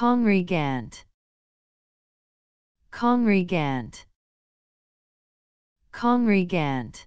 congregant congregant congregant